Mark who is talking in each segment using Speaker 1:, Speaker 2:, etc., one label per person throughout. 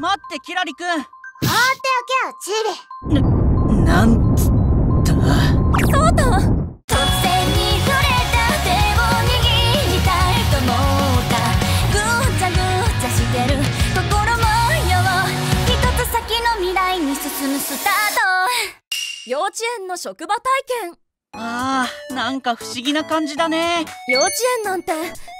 Speaker 1: 待ってキラリくん
Speaker 2: 放っておけよチリ。
Speaker 1: なんつった？
Speaker 3: そうだ。突然に触れた手を握りたいと思った。ぐちゃぐちゃしてる。心模様一つ先の未来に進むスタート。幼稚園の職場体験
Speaker 1: あーなんか不思議な感じだね。
Speaker 3: 幼稚園なんて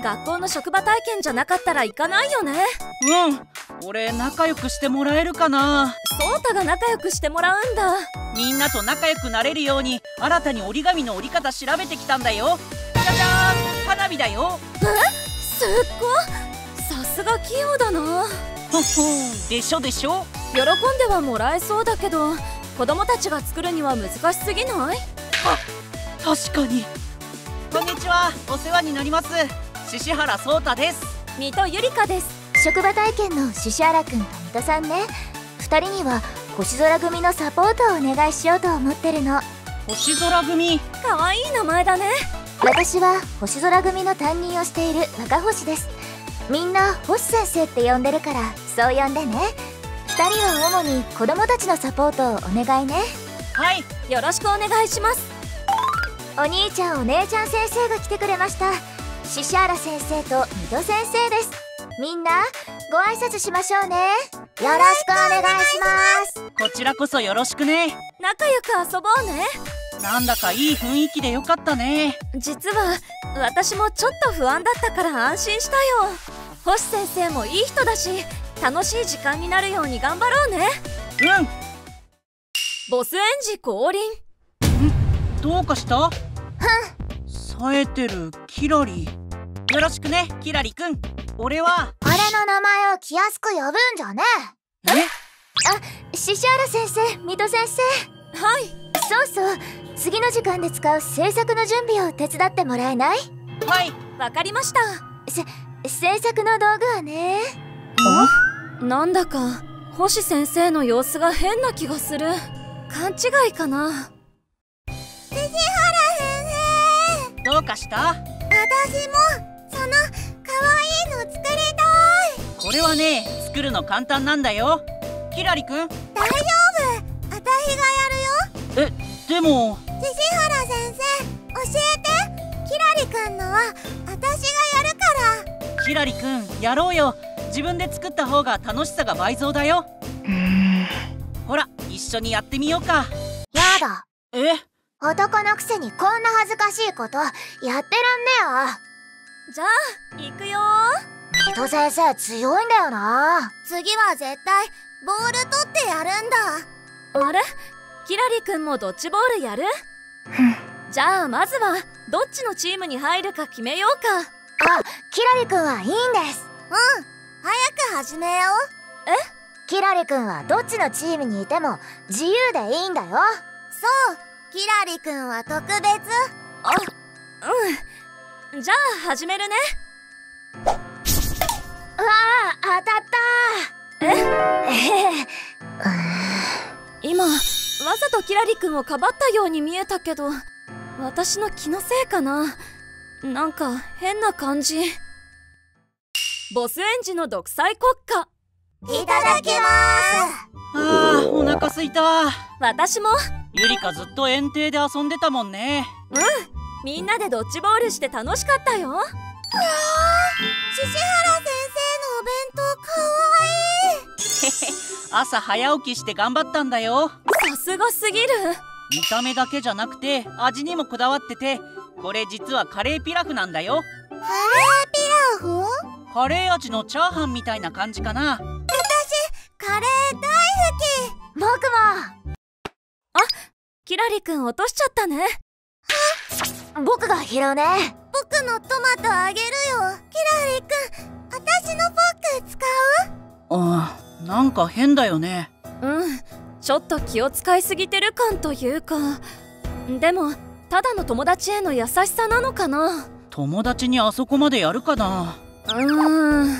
Speaker 3: 学校の職場体験じゃなかったら行かないよね。
Speaker 1: うん俺仲良くしてもらえるかな。
Speaker 3: ソータが仲良くしてもらうんだ。
Speaker 1: みんなと仲良くなれるように新たに折り紙の折り方調べてきたんだよ。じゃじゃーん花火だよ。
Speaker 3: すっご？さすが器用だな。
Speaker 1: ほっほーでしょでしょ。
Speaker 3: 喜んではもらえそうだけど子供たちが作るには難しすぎない？
Speaker 1: 確かに。こんにちは。お世話になります。獅子原聡太です。
Speaker 3: 水戸ゆりかです。
Speaker 2: 職場体験の獅子原くんと水戸さんね。二人には星空組のサポートをお願いしようと思ってるの。
Speaker 1: 星空組？
Speaker 3: かわいい名前だね。
Speaker 2: 私は星空組の担任をしている若星です。みんな星先生って呼んでるからそう呼んでね。二人は主に子供たちのサポートをお願いね。
Speaker 1: はい。
Speaker 3: よろしくお願いします
Speaker 2: お兄ちゃんお姉ちゃん先生が来てくれました。獅子原先生と水戸先生です。みんなご挨拶しましょうね。よろしくお願いします。
Speaker 1: こちらこそよろしくね。
Speaker 3: 仲良く遊ぼうね。
Speaker 1: なんだかいい雰囲気でよかったね。
Speaker 3: 実は私もちょっと不安だったから安心したよ。星先生もいい人だし楽しい時間になるように頑張ろうね。
Speaker 1: うん。
Speaker 3: ボス園児降臨
Speaker 1: どうかした？冴えてるキラリ。よろしくねキラリくん。俺は。
Speaker 2: 俺の名前を気安く呼ぶんじゃね。
Speaker 1: え？
Speaker 2: 獅子原先生水戸先生。
Speaker 3: はい。
Speaker 2: そうそう。次の時間で使う制作の準備を手伝ってもらえない？
Speaker 1: はい。
Speaker 3: わかりました。
Speaker 2: 制作の道具はね。
Speaker 3: なんだか星先生の様子が変な気がする。勘違いかな
Speaker 1: どうかした？
Speaker 2: 私もその可愛いの作りたい。
Speaker 1: これはね作るの簡単なんだよ。キラリくん
Speaker 2: 大丈夫。私がやるよ。
Speaker 1: えでも。
Speaker 2: 獅子原先生教えて。キラリくんのは私がやるから。
Speaker 1: キラリくんやろうよ。自分で作った方が楽しさが倍増だよ。ほら一緒にやってみようか。
Speaker 2: やだ。
Speaker 1: え？
Speaker 2: 男のくせにこんな恥ずかしいことやってらんね
Speaker 3: じゃあ行くよ。
Speaker 2: えよ水戸先生強いんだよな。次は絶対ボール取ってやるんだ。
Speaker 3: あれ？キラリくんもドッジボールやる？じゃあまずはどっちのチームに入るか決めようか。
Speaker 2: あキラリくんはいいんです。うん。早く始めよう。
Speaker 3: え？
Speaker 2: キラリくんはどっちのチームにいても自由でいいんだよ。そうキラリくんは特別？
Speaker 3: あうん。じゃあ始めるね。
Speaker 2: うわあ当たった。え？
Speaker 3: 今わざとキラリくんをかばったように見えたけど私の気のせいかな。なんか変な感じ。ボス園児の独裁国家。
Speaker 2: いただきます。
Speaker 1: あーお腹すいた。
Speaker 3: 私も
Speaker 1: ゆりかずっと園庭で遊んでたもんね。
Speaker 3: みんなでドッジボールして楽しかったよ。
Speaker 2: 獅子原先生のお弁当かわいい。
Speaker 1: 朝早起きして頑張ったんだよ。
Speaker 3: さすがすぎる。
Speaker 1: 見た目だけじゃなくて味にもこだわっててこれ実はカレーピラフなんだよ。
Speaker 2: カレーピラフ？
Speaker 1: カレー味のチャーハンみたいな感じかな。
Speaker 2: カレー大好き。僕も
Speaker 3: キラリくん落としちゃったね。
Speaker 2: 僕が拾うね。僕のトマトあげるよ。キラリくん私のフォーク使
Speaker 1: あーなんか変だよね。
Speaker 3: うんちょっと気を使いすぎてる感というか。でもただの友達への優しさなのかな。
Speaker 1: 友達にあそこまでやるかな。
Speaker 3: うーん。
Speaker 2: う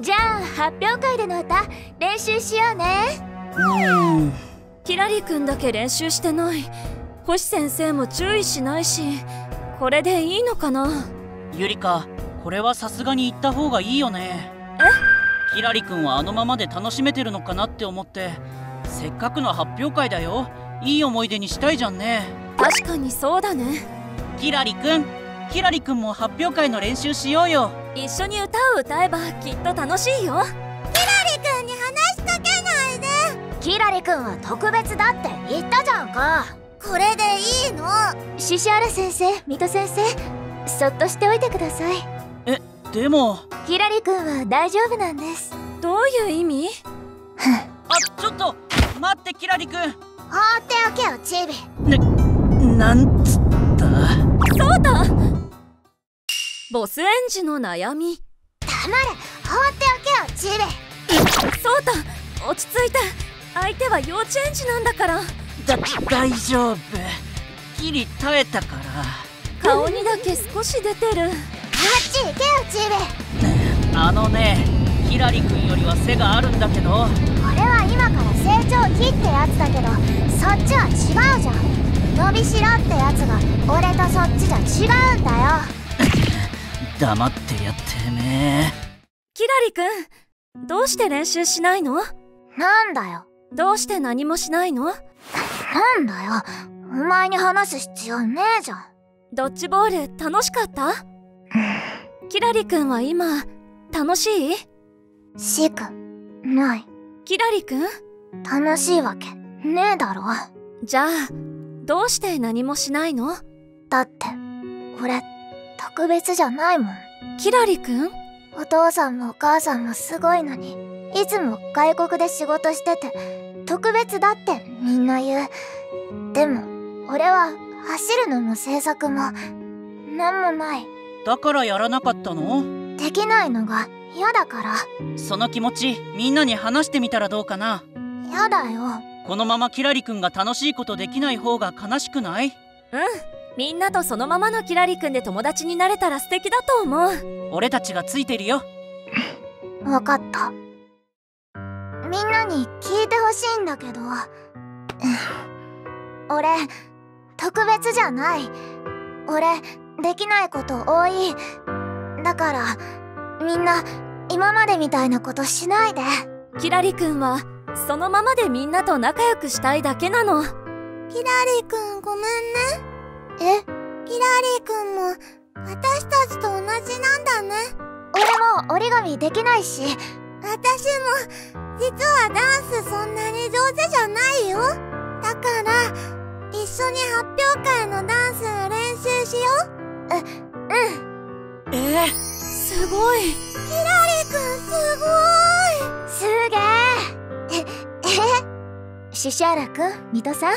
Speaker 2: じゃあ発表会での歌練習しようね。
Speaker 1: うーん
Speaker 3: キラリくんだけ練習してない。星先生も注意しないしこれでいいのかな？
Speaker 1: ゆりかこれはさすがに言った方がいいよね。キラリ君はあのままで楽しめてるのかなって思ってせっかくの発表会だよ。いい思い出にしたいじゃんね。
Speaker 3: 確かにそうだね。
Speaker 1: キラリ君キラリ君も発表会の練習しようよ。
Speaker 3: 一緒に歌を歌えばきっと楽しいよ
Speaker 2: キラリ君は特別だって言ったじゃんか。これでいいの？シシアラ先生水戸先生そっとしておいてください。
Speaker 1: えでも。
Speaker 2: キラリ君は大丈夫なんです。
Speaker 3: どういう意味？
Speaker 1: あちょっと待ってキラリ君。
Speaker 2: 放っておけよチビ。
Speaker 1: ねなんつった？
Speaker 3: そうだ。ボスエンジの悩み。
Speaker 2: 黙れ。放っておけよチビ。
Speaker 3: そうだ。落ち着いて相手は幼稚園児なんだから。
Speaker 1: だ大丈夫。ギリ耐えたから。
Speaker 3: 顔にだけ少し出てる。
Speaker 2: あっち行けよチビ
Speaker 1: あのねキラリ君よりは背があるんだけど。
Speaker 2: これは今から成長期ってやつだけどそっちは違うじゃん。伸びしろってやつが俺とそっちじゃ違うんだよ。
Speaker 1: 黙ってやってめ
Speaker 3: キラリ君どうして練習しないの？
Speaker 2: なんだよ
Speaker 3: どうして何もしないの？
Speaker 2: なんだよ。お前に話す必要ねえじゃん。
Speaker 3: ドッジボール楽しかった？キラリ君は今楽しい？
Speaker 2: しくない。
Speaker 3: キラリ君？
Speaker 2: 楽しいわけねえだろ。
Speaker 3: じゃあどうして何もしないの？
Speaker 2: だって俺特別じゃないもん。
Speaker 3: キラリ君？
Speaker 2: お父さんもお母さんもすごいのにいつも外国で仕事してて特別だってみんな言う。でも俺は走るのも制作もなんもない。
Speaker 1: だからやらなかったの？
Speaker 2: できないのが嫌だから。
Speaker 1: その気持ちみんなに話してみたらどうかな？
Speaker 2: 嫌だよ。
Speaker 1: このままキラリ君が楽しいことできない方が悲しくない？
Speaker 3: うん。みんなとそのままのキラリ君で友達になれたら素敵だと思う。
Speaker 1: 俺たちがついてるよ。
Speaker 2: わかったみんなに聞いてほしいんだけど。俺特別じゃない。俺できないこと多い。だからみんな今までみたいなことしないで。
Speaker 3: キラリ君はそのままでみんなと仲良くしたいだけなの。
Speaker 2: キラリくんごめんね。え？キラリくんも私たちと同じなんだね。俺も折り紙できないし。私も実はダンスそんなに上手じゃないよ。だから一緒に発表会のダンスの練習しよう。ううん。
Speaker 1: えー、
Speaker 3: すごい。
Speaker 2: キラリくんすごい。すげえええシシャーラくん水戸さん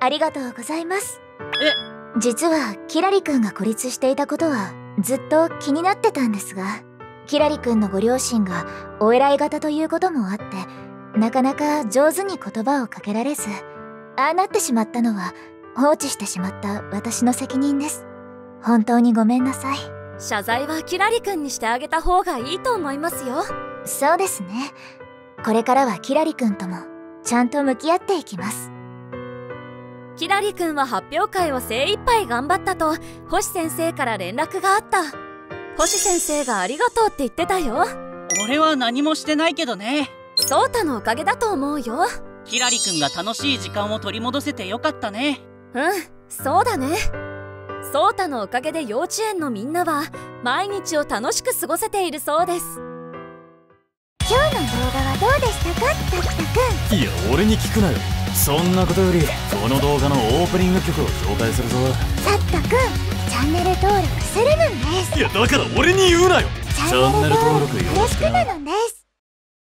Speaker 2: ありがとうございます。
Speaker 1: え。
Speaker 2: 実はキラリくんが孤立していたことはずっと気になってたんですがキラリくんのご両親がお偉い方ということもあってなかなか上手に言葉をかけられずああなってしまったのは放置してしまった私の責任です。本当にごめんなさい。
Speaker 3: 謝罪はキラリ君にしてあげた方がいいと思いますよ。
Speaker 2: そうですね。これからはキラリくんともちゃんと向き合っていきます。
Speaker 3: キラリ君は発表会を精一杯頑張ったと星先生から連絡があった星先生がありがとうって言ってたよ。
Speaker 1: 俺は何もしてないけどね。
Speaker 3: ソータのおかげだと思うよ。
Speaker 1: キラリ君が楽しい時間を取り戻せてよかったね。
Speaker 3: うんそうだね。ソータのおかげで幼稚園のみんなは毎日を楽しく過ごせているそうです。
Speaker 2: 今日の動画はどうでしたか？タクタくん
Speaker 4: いや俺に聞くなよ。そんなことよりこの動画のオープニング曲を紹介するぞ。
Speaker 2: タクタくんチャンネル登録するのです。
Speaker 4: いやだから俺に言うなよ。
Speaker 2: チャンネル登録よろしくなのです